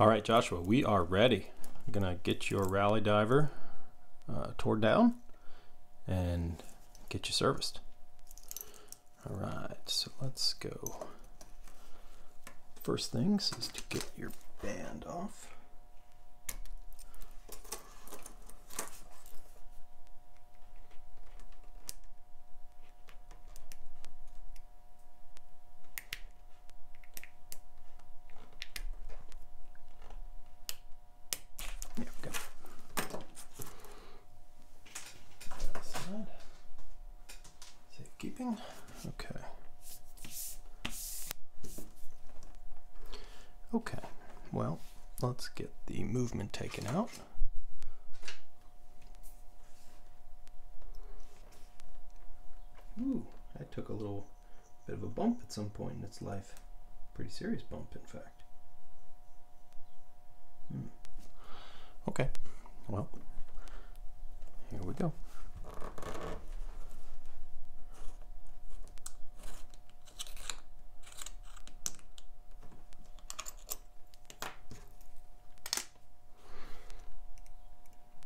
All right, Joshua, we are ready. I'm gonna get your rally diver uh, torn down and get you serviced. All right, so let's go. First things is to get your band off. There we go. Side. Safe keeping. Okay. Okay. Well, let's get the movement taken out. Ooh, I took a little bit of a bump at some point in its life. Pretty serious bump, in fact. Hmm. Okay. Well, here we go.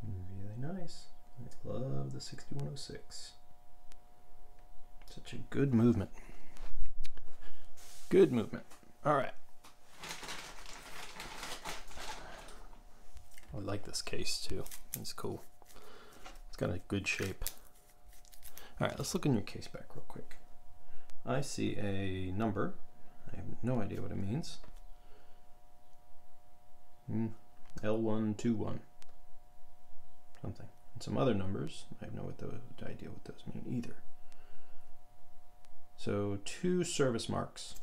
Really nice. I love the 6106. Such a good movement. Good movement. All right. I like this case too. It's cool. It's got a good shape. All right, let's look in your case back real quick. I see a number. I have no idea what it means. Hmm. L121. Something. And some other numbers. I have no what those, idea what those mean either. So two service marks.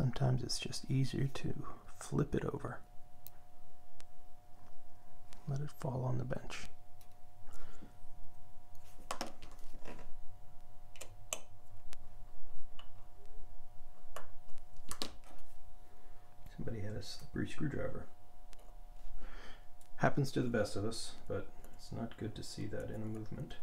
Sometimes it's just easier to flip it over. Let it fall on the bench. Somebody had a slippery screwdriver. Happens to the best of us, but it's not good to see that in a movement.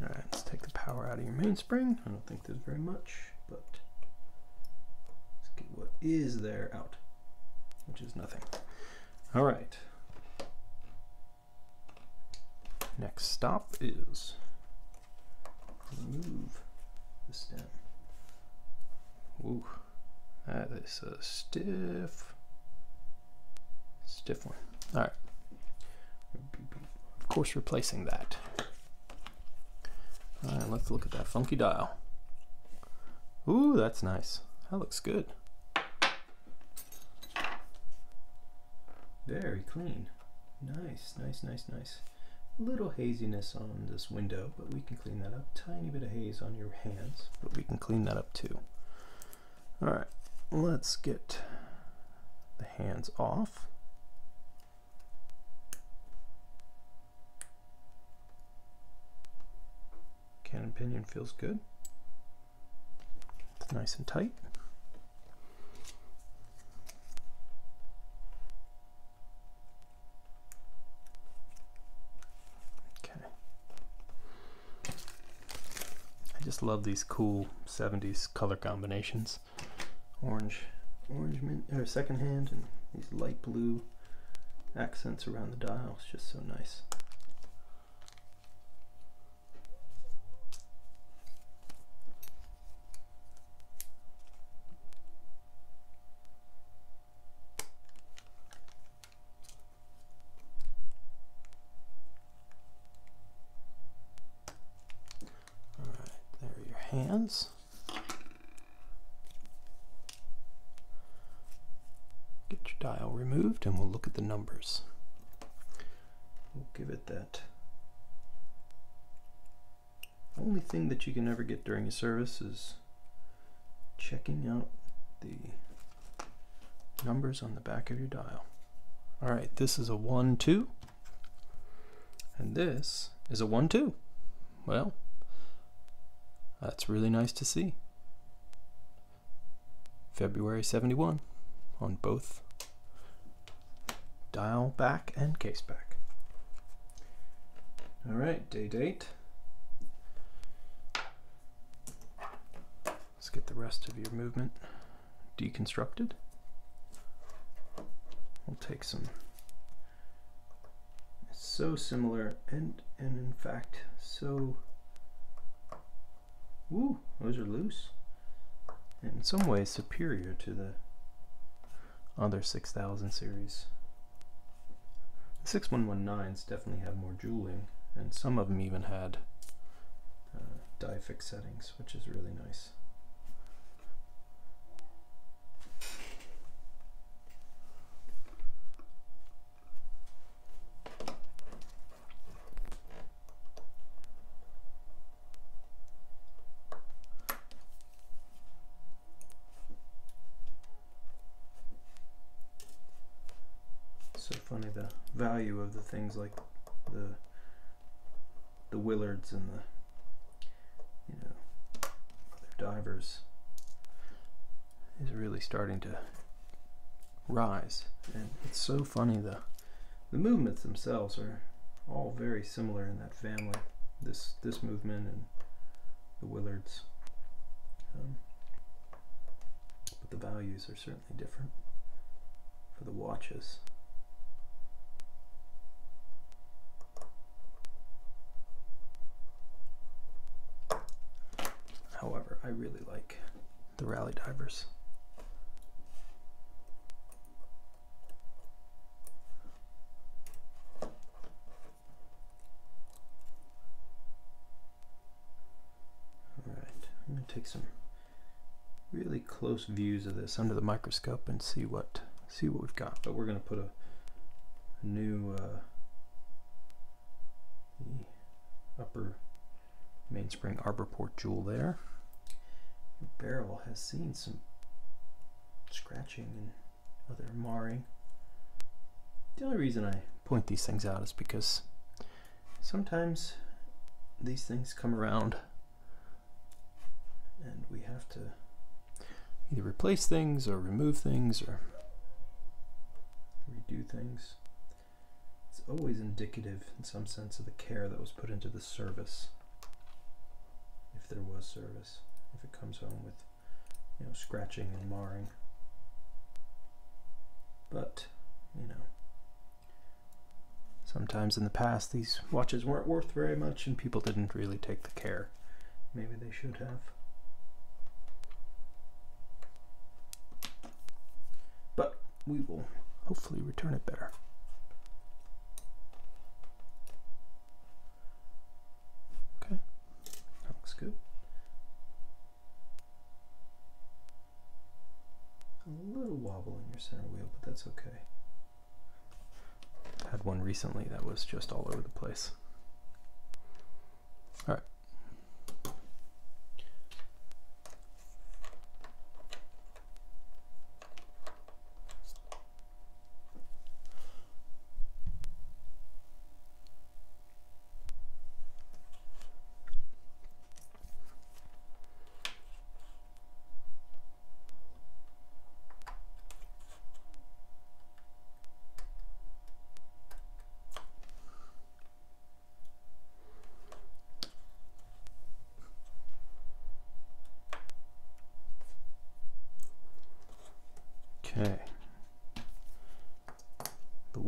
Alright, let's take the power out of your mainspring. I don't think there's very much, but let's get what is there out, which is nothing. Alright. Next stop is remove the stem. Ooh. That is a stiff, stiff one. All right. Of course, replacing that. All right, let's look at that funky dial. Ooh, that's nice. That looks good. Very clean. Nice, nice, nice, nice. Little haziness on this window, but we can clean that up. Tiny bit of haze on your hands, but we can clean that up too. All right let's get the hands off. Cannon pinion feels good. It's nice and tight. Okay. I just love these cool 70s color combinations. Orange, orange mint, or second hand, and these light blue accents around the dial. It's just so nice. Hands. Get your dial removed and we'll look at the numbers. We'll give it that. Only thing that you can ever get during a service is checking out the numbers on the back of your dial. All right, this is a 1 2, and this is a 1 2. Well, that's really nice to see. February 71 on both dial back and case back. All right, day date. Let's get the rest of your movement deconstructed. We'll take some so similar and and in fact so Ooh, those are loose. And in some ways superior to the other 6000 series. The 6119s definitely have more jeweling, and some of them even had uh, Diafix settings, which is really nice. funny the value of the things like the the Willards and the you know other divers is really starting to rise. And it's so funny the the movements themselves are all very similar in that family this this movement and the Willards. Um, but the values are certainly different for the watches However, I really like the rally divers. Alright, I'm going to take some really close views of this under the microscope and see what see what we've got. But we're going to put a, new uh, upper mainspring arbor port jewel there. Your barrel has seen some scratching and other marring. The only reason I point these things out is because sometimes these things come around and we have to either replace things or remove things or redo things. It's always indicative in some sense of the care that was put into the service if there was service, if it comes home with, you know, scratching and marring. But, you know, sometimes in the past these watches weren't worth very much and people didn't really take the care maybe they should have. But we will hopefully return it better. Good. A little wobble in your center wheel, but that's okay. I had one recently that was just all over the place. All right.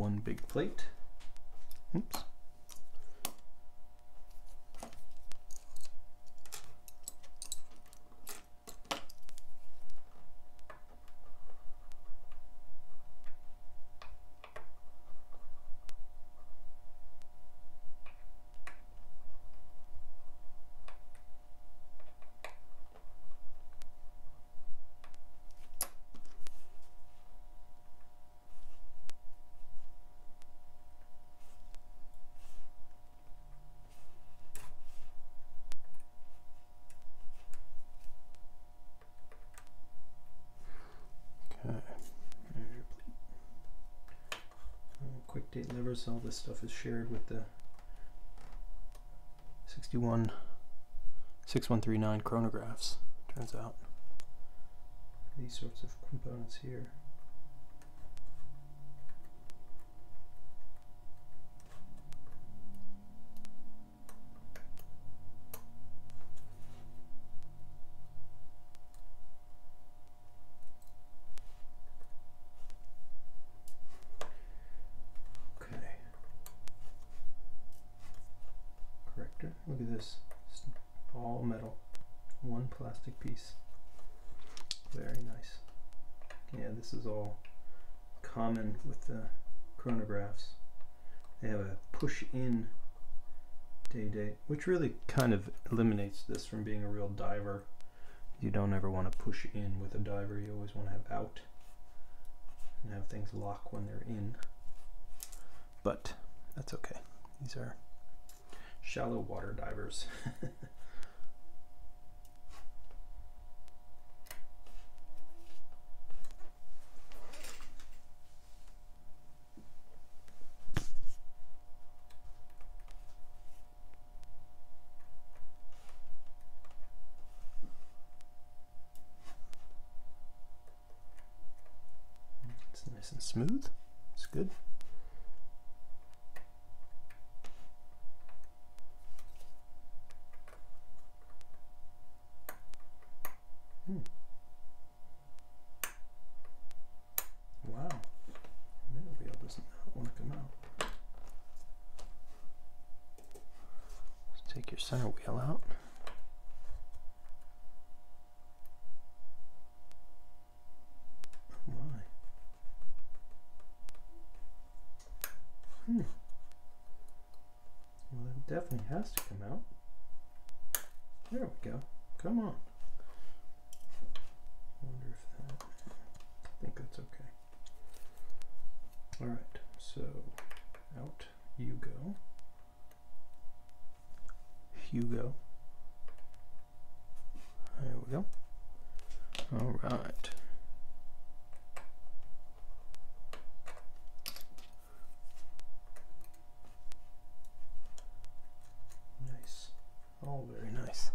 one big plate. Levers, all this stuff is shared with the 61 6139 chronographs, turns out. These sorts of components here. Look at this. It's all metal. One plastic piece. Very nice. Yeah, this is all common with the chronographs. They have a push in day date, which really kind of eliminates this from being a real diver. You don't ever want to push in with a diver. You always want to have out and have things lock when they're in. But that's okay. These are shallow water divers. it's nice and smooth. It's good. Take your center wheel out. Oh my. Hmm. Well, it definitely has to come out. There we go. Come on. wonder if that, I think that's okay. All right, so out you go. Hugo. There we go. All right. Nice. All very nice.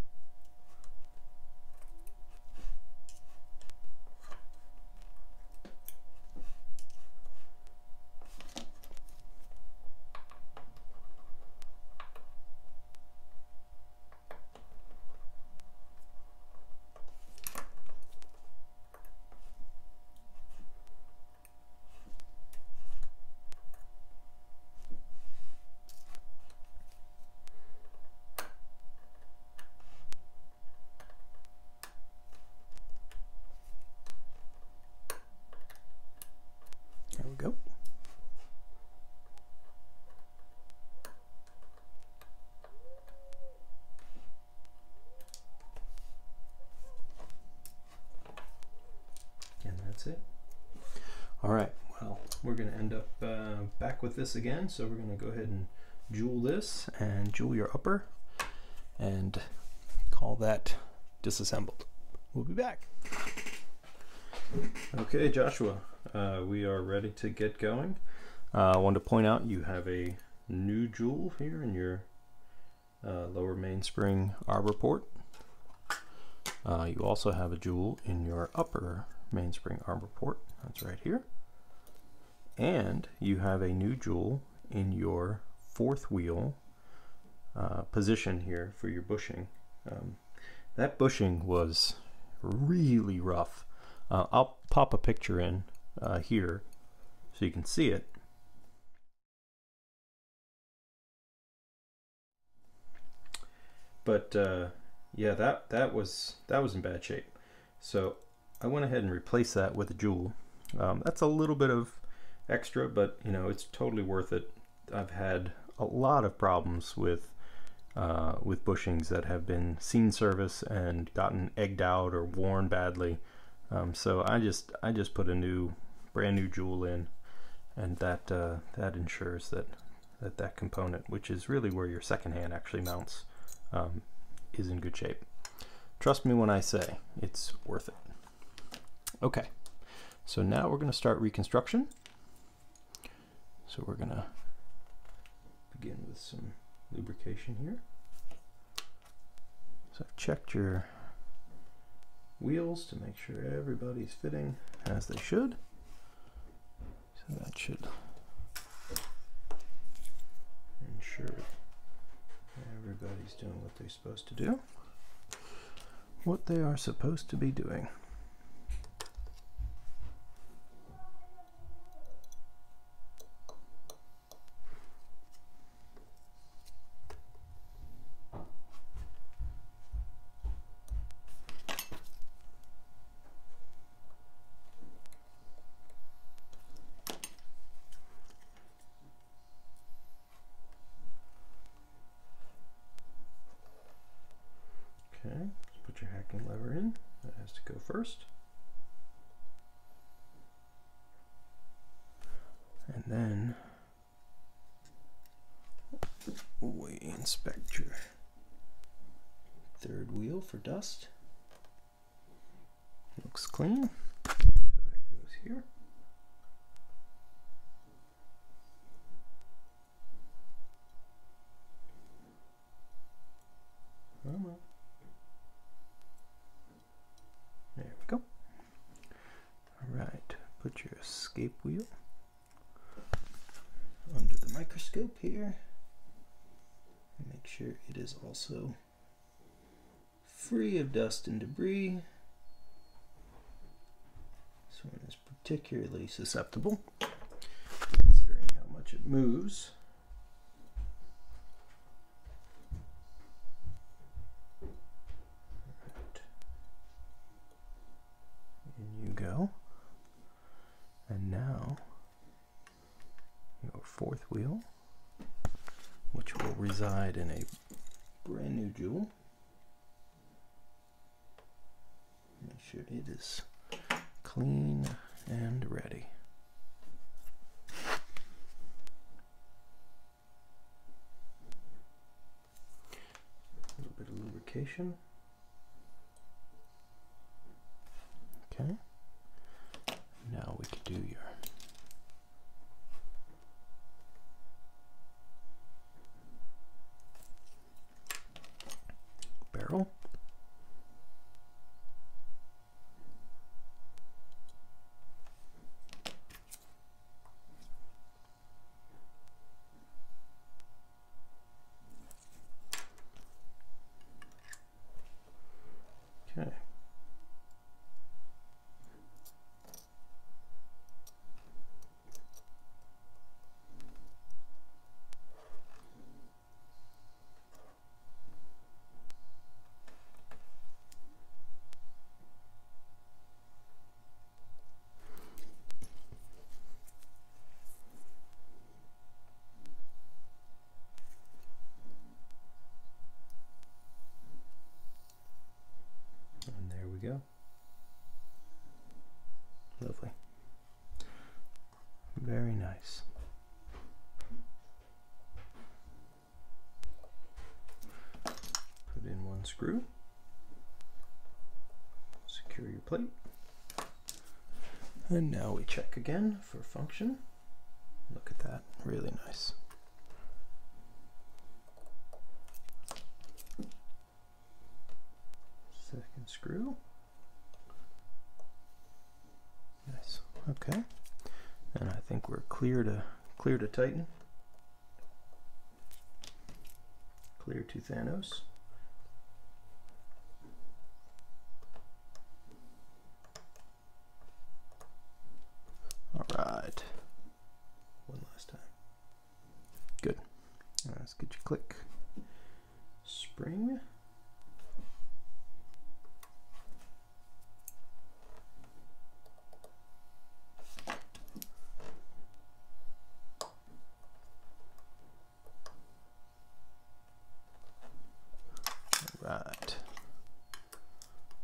that's it. All right, well, we're going to end up uh, back with this again. So we're going to go ahead and jewel this and jewel your upper and call that disassembled. We'll be back. Okay, Joshua, uh, we are ready to get going. Uh, I want to point out you have a new jewel here in your uh, lower mainspring arbor port. Uh, you also have a jewel in your upper mainspring arbor port. That's right here and you have a new jewel in your fourth wheel uh, position here for your bushing. Um, that bushing was really rough. Uh, I'll pop a picture in uh, here so you can see it. But uh, yeah, that that was that was in bad shape. So I went ahead and replaced that with a jewel. Um, that's a little bit of extra, but you know it's totally worth it. I've had a lot of problems with uh, with bushings that have been seen service and gotten egged out or worn badly. Um, so I just I just put a new brand new jewel in, and that uh, that ensures that that that component, which is really where your second hand actually mounts, um, is in good shape. Trust me when I say it's worth it. Okay, so now we're going to start reconstruction. So we're to begin with some lubrication here. So I've checked your wheels to make sure everybody's fitting as they should. So that should ensure everybody's doing what they're supposed to do. What they are supposed to be doing. Okay, put your hacking lever in. That has to go first. And then we inspect your third wheel for dust. Looks clean. That goes here. There we go. All right, put your escape wheel microscope here. Make sure it is also free of dust and debris. This one is particularly susceptible, considering how much it moves. Right. In you go. And now, your fourth wheel, which will reside in a brand new jewel. Make sure it is clean and ready. A little bit of lubrication. Okay. Now we can do your barrel. Okay. And there we go. Lovely. Very nice. Put in one screw. Secure your plate. And now we check again for function. Look at that, really nice. Second screw. Nice. Okay. And I think we're clear to clear to tighten. Clear to Thanos. All right. One last time. Good. Now let's get your click spring.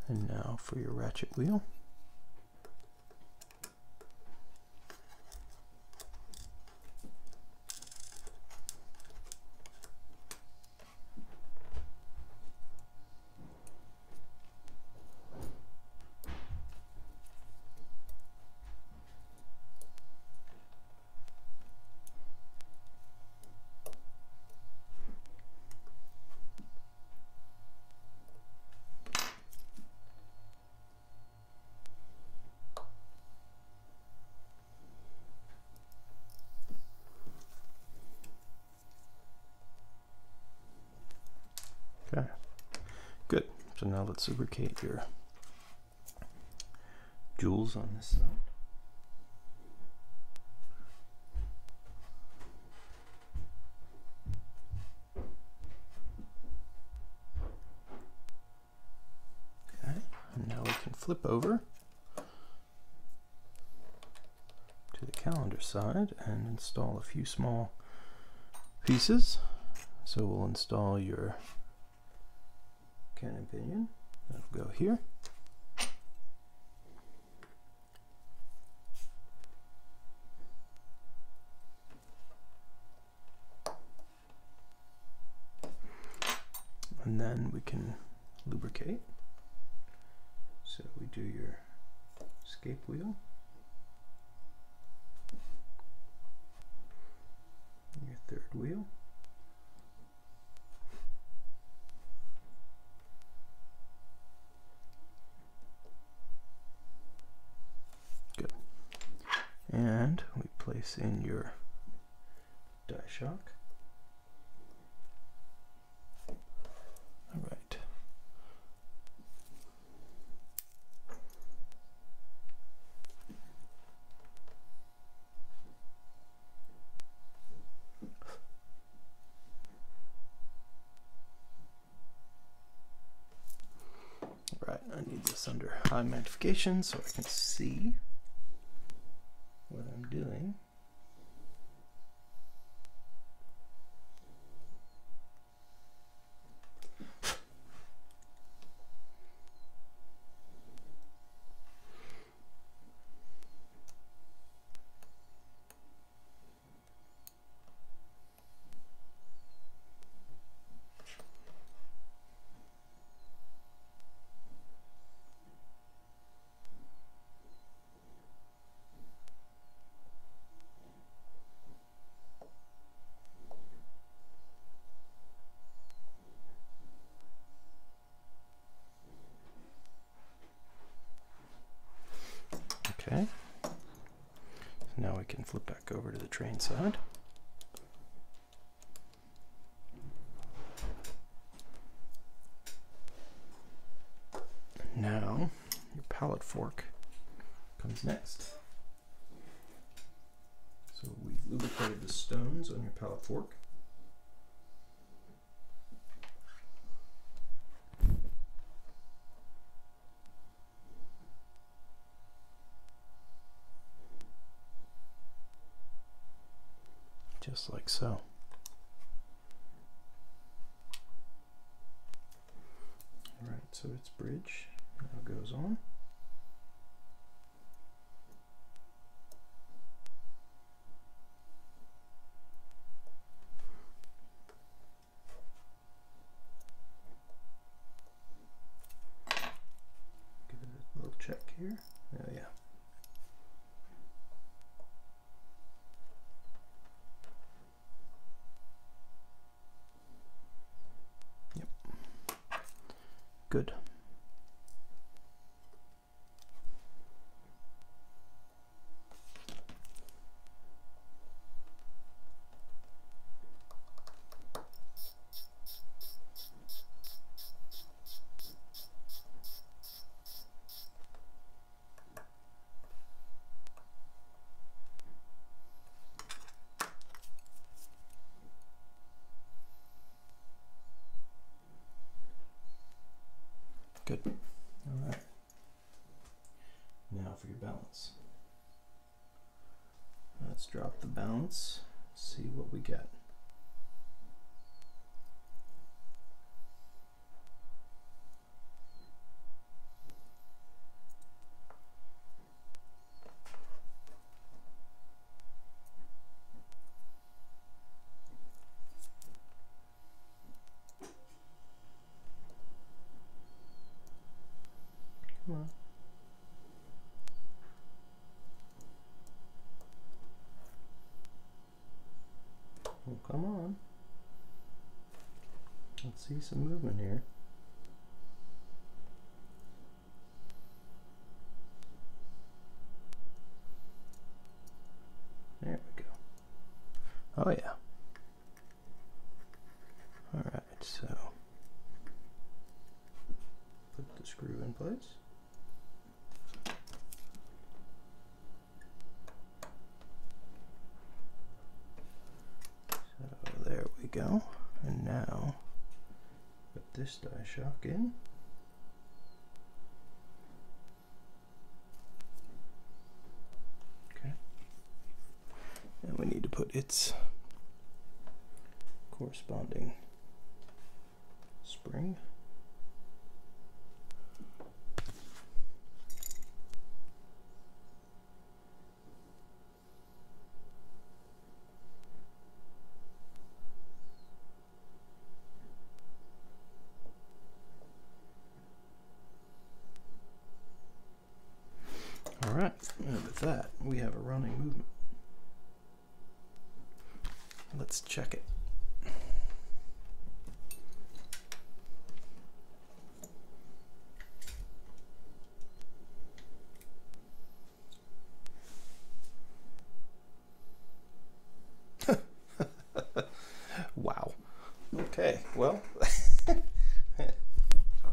Now for your ratchet wheel. Okay, good. So now let's lubricate your jewels on this side. Okay, and now we can flip over to the calendar side and install a few small pieces. So we'll install your cannon pinion. That'll go here. And then we can lubricate. So we do your escape wheel. Your third wheel. and we place in your die shock. All right. Right, I need this under high magnification so I can see what I'm doing. Okay. So now we can flip back over to the train side. Now your pallet fork comes next. So we lubricated the stones on your pallet fork. Just like so. Alright, so its bridge now goes on. Give it a little check here. Oh yeah. Good. Good. All right. Now for your balance. Let's the balance, see what we get. Oh, come on. Let's see some movement here. There we go. Oh yeah. Alright, so put the screw in place. So there we go. And now this uh, Diashock in. Okay. And we need to put its corresponding spring. All right, and with that, we have a running movement. Let's check it. wow. Okay, well, talk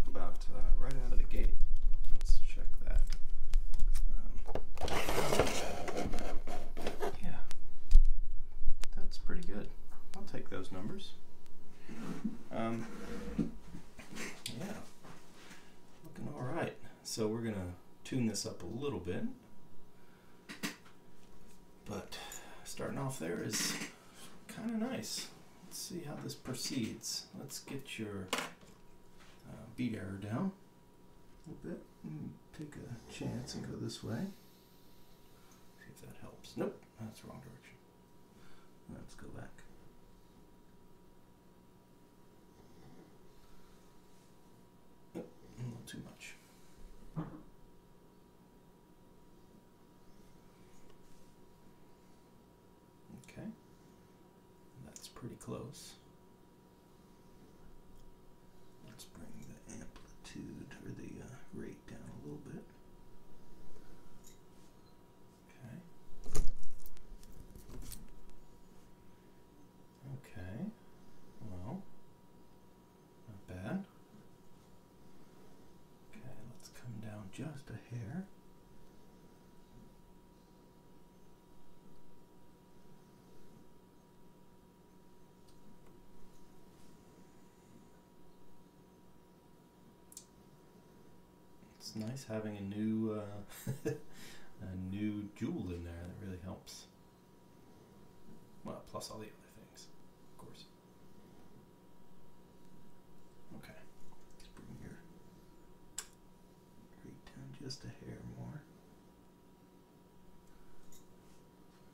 about uh, right out of the gate. Let's check that. Um, yeah, that's pretty good. I'll take those numbers. Um, yeah, looking all right. So we're gonna tune this up a little bit, but starting off there is kind of nice. Let's see how this proceeds. Let's get your uh, beat error down a little bit. and Take a chance and go this way. See if that helps. Nope, that's the wrong direction. Let's go back. Nope, a little too much. Okay, that's pretty close. Let's bring the amplitude or the uh, rate down a little bit. Okay. Okay. Well, not bad. Okay, let's come down just a hair. It's nice having a new uh, a new jewel in there that really helps. Well, plus all the other things, of course. Okay, let's bring your down just a hair more.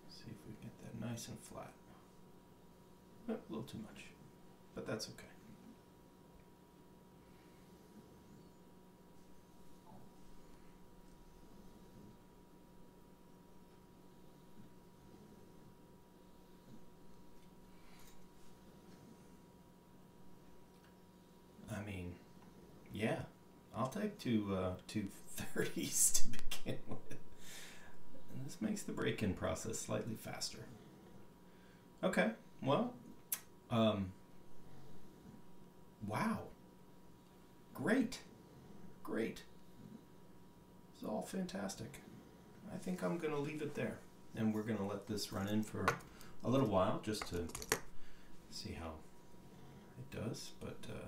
See if we can get that nice and flat. A little too much, but that's okay. I mean, yeah, Two uh, two thirties to begin with. And this makes the break-in process slightly faster. Okay, well, um, wow, great, great. It's all fantastic. I think I'm gonna leave it there, and we're gonna let this run in for a little while just to see how it does. But uh,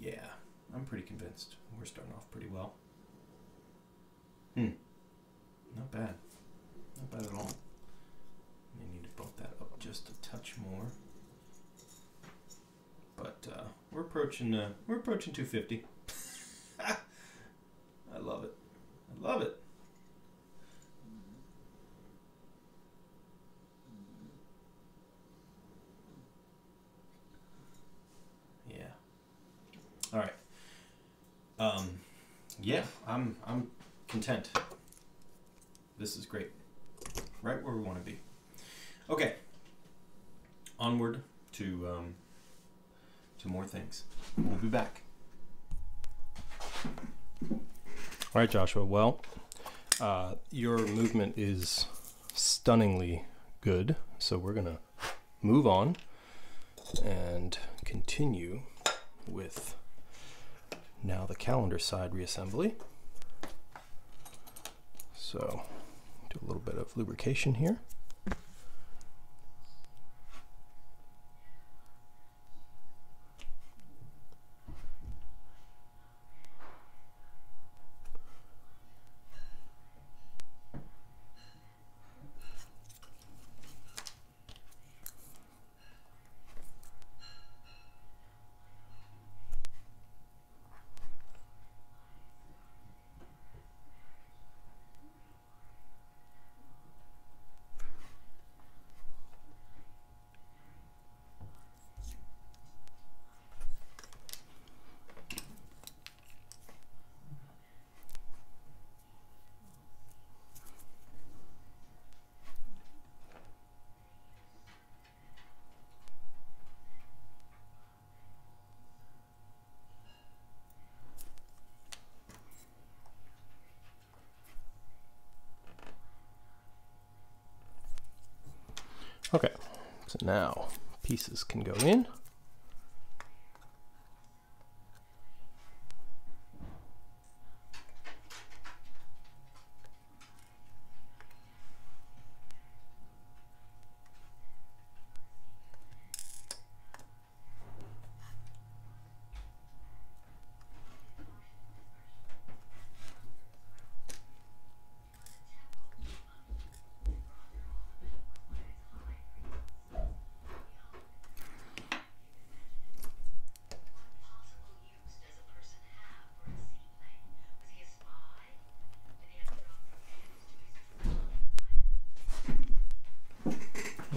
yeah, I'm pretty convinced we're starting off pretty well. Hmm, not bad, not bad at all. May need to bump that up just a touch more. But uh, we're approaching uh, we're approaching 250. I love it. I love it. Yeah. All right. Um, yeah, I'm I'm content. This is great. Right where we want to be. Okay. onward to um, to more things. We'll be back. All right, Joshua. Well, uh, your movement is stunningly good, so we're gonna move on and continue with now the calendar side reassembly. So, do a little bit of lubrication here. Okay, so now pieces can go in.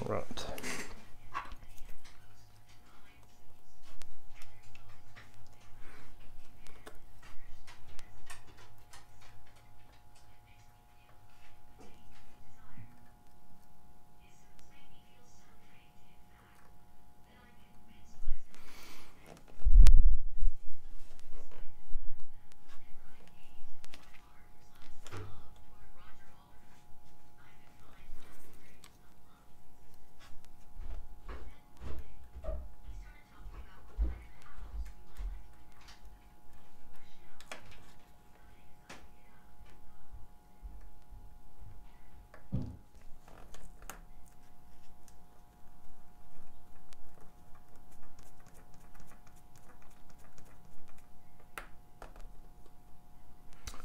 Right.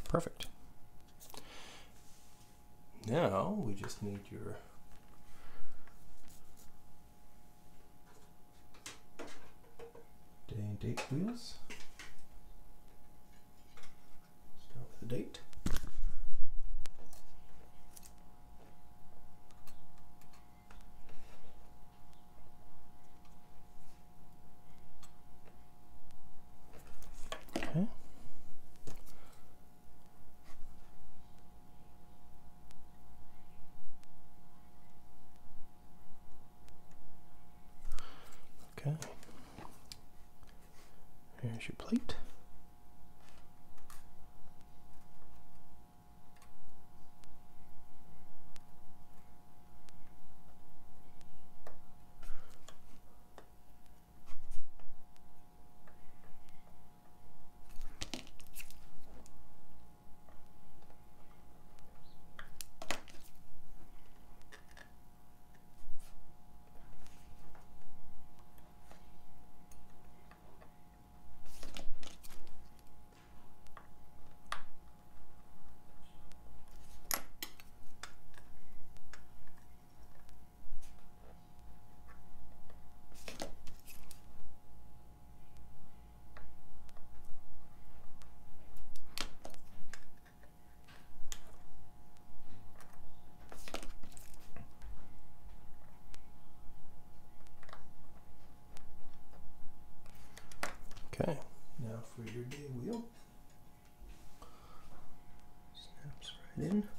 Perfect. Now we just need your day and date wheels. Start with the date. Okay. Okay. Here's your plate. Okay, now for your day wheel. Snaps right in.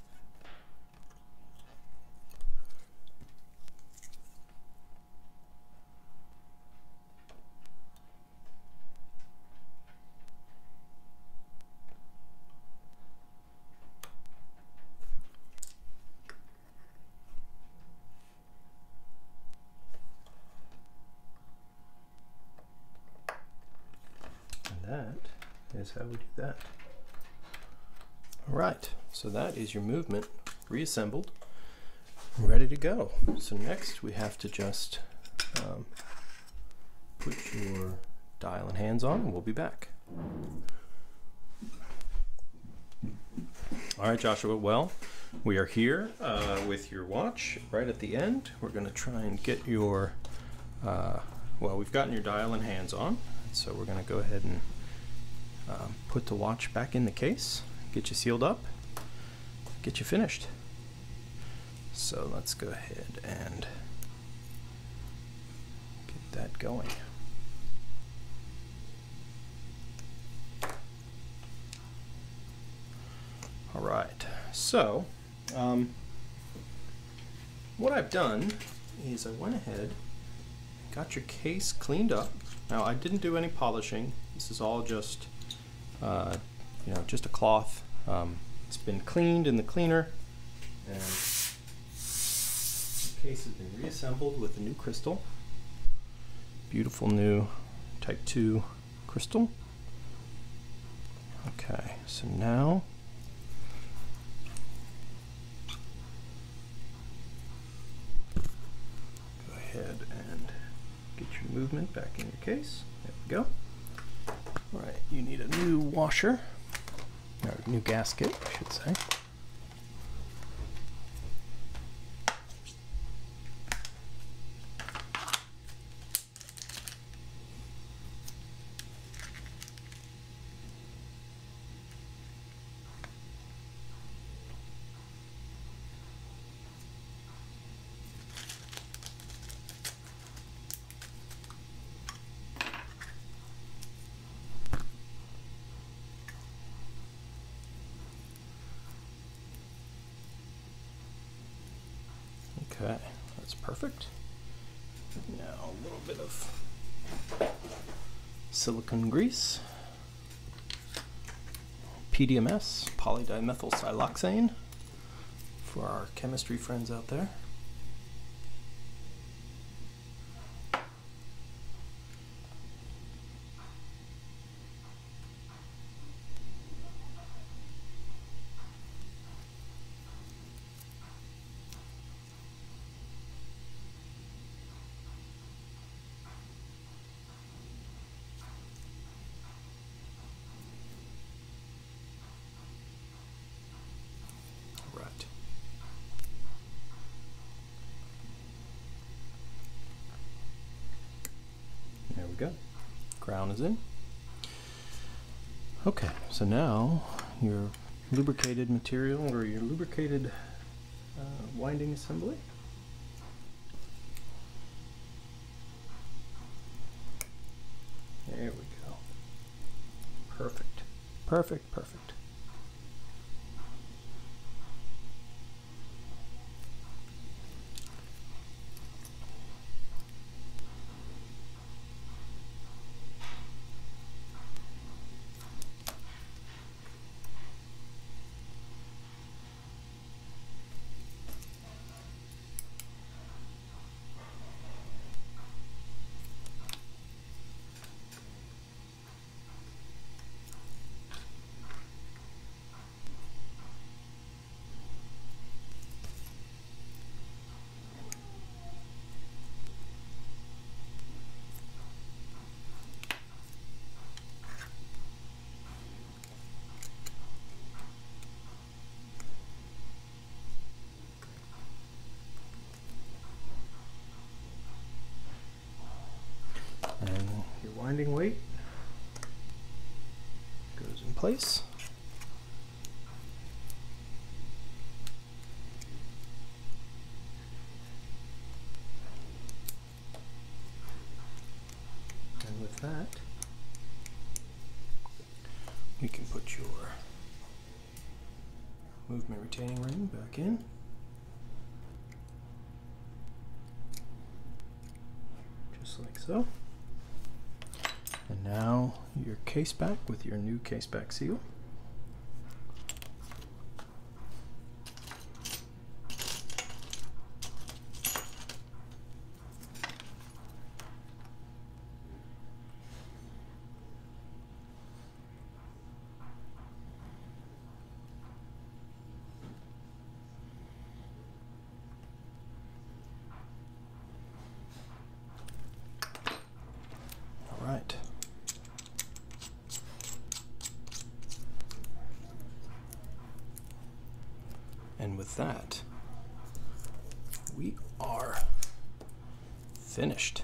Is how we do that. All right, so that is your movement reassembled, ready to go. So next we have to just um, put your dial and hands on and we'll be back. All right, Joshua, well, we are here uh, with your watch right at the end. We're gonna try and get your, uh, well, we've gotten your dial and hands on, so we're gonna go ahead and um, put the watch back in the case, get you sealed up, get you finished. So let's go ahead and get that going. All right, so um, what I've done is I went ahead, got your case cleaned up. Now I didn't do any polishing. This is all just, uh, you know, just a cloth. Um, it's been cleaned in the cleaner, and the case has been reassembled with a new crystal. Beautiful new Type 2 crystal. Okay, so now go ahead and get your movement back in your case. There we go. All right, you need a new washer, or new gasket, I should say. Okay, that's perfect. Now a little bit of silicone grease. PDMS, polydimethyl siloxane, for our chemistry friends out there. Right. There we go. Is in. Okay, so now your lubricated material or your lubricated uh, winding assembly. There we go. Perfect. Perfect, perfect. And your winding weight goes in place. And with that, we can put your movement retaining ring back in. Just like so. Case back with your new case back seal. With that, we are finished.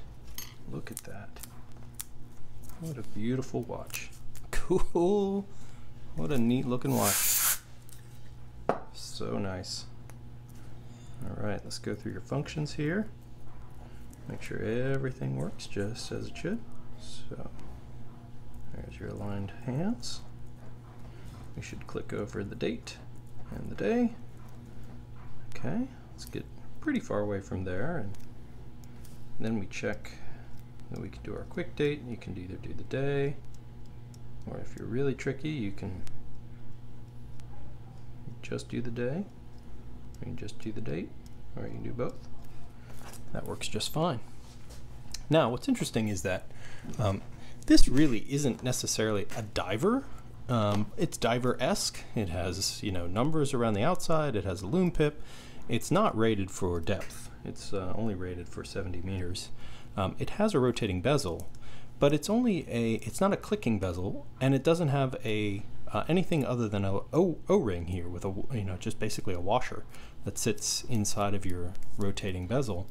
Look at that. What a beautiful watch. Cool. What a neat looking watch. So nice. All right, let's go through your functions here. Make sure everything works just as it should. So there's your aligned hands. We should click over the date and the day. Okay, let's get pretty far away from there and then we check that we can do our quick date. You can either do the day or if you're really tricky you can just do the day you can just do the date or you can do both. That works just fine. Now what's interesting is that um, this really isn't necessarily a diver. Um, it's diver-esque. It has you know numbers around the outside. It has a loom pip. It's not rated for depth. It's uh, only rated for 70 meters. Um, it has a rotating bezel, but it's only a it's not a clicking bezel, and it doesn't have a uh, anything other than a o, o ring here with a you know just basically a washer that sits inside of your rotating bezel.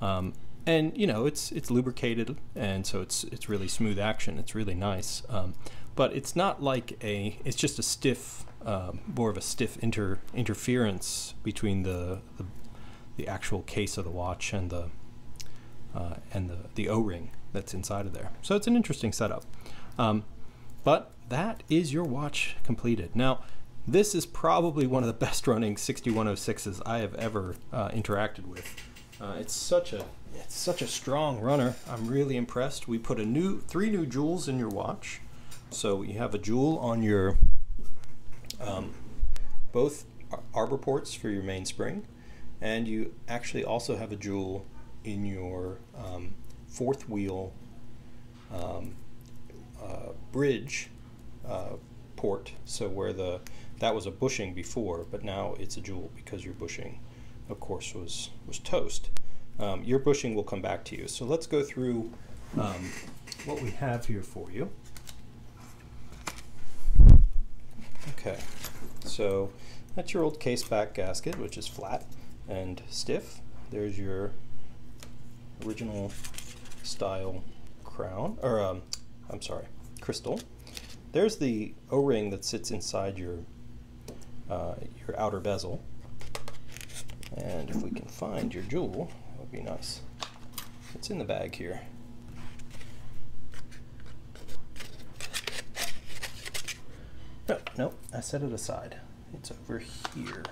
Um, and you know it's it's lubricated and so it's it's really smooth action it's really nice um, but it's not like a it's just a stiff um, more of a stiff inter interference between the, the, the actual case of the watch and the uh, and the the o-ring that's inside of there so it's an interesting setup um, but that is your watch completed now this is probably one of the best running 6106s I have ever uh, interacted with uh, it's such a it's such a strong runner. I'm really impressed. We put a new three new jewels in your watch. So you have a jewel on your um, both arbor ports for your mainspring, and you actually also have a jewel in your um, fourth wheel um, uh, bridge uh, port. So where the that was a bushing before, but now it's a jewel because your bushing, of course, was was toast. Um, your bushing will come back to you. So let's go through um, what we have here for you. Okay, so that's your old case back gasket, which is flat and stiff. There's your original style crown, or um, I'm sorry, crystal. There's the O-ring that sits inside your uh, your outer bezel. And if we can find your jewel, that would be nice. It's in the bag here. No, no, I set it aside. It's over here.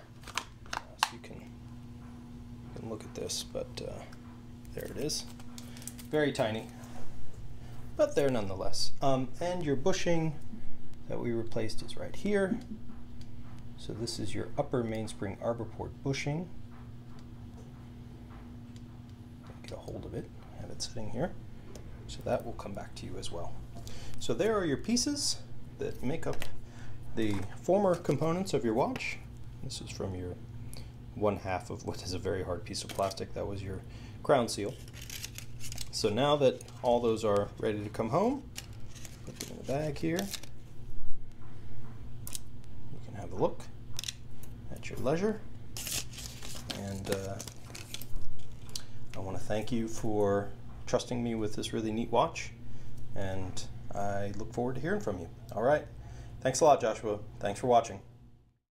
So you can, you can look at this, but uh, there it is. Very tiny, but there nonetheless. Um, and your bushing that we replaced is right here. So this is your upper mainspring arbor port bushing. Get a hold of it, have it sitting here. So that will come back to you as well. So there are your pieces that make up the former components of your watch. This is from your one half of what is a very hard piece of plastic. That was your crown seal. So now that all those are ready to come home, put them in the bag here. You can have a look at your leisure. And uh, I want to thank you for trusting me with this really neat watch. And I look forward to hearing from you. All right. Thanks a lot, Joshua. Thanks for watching.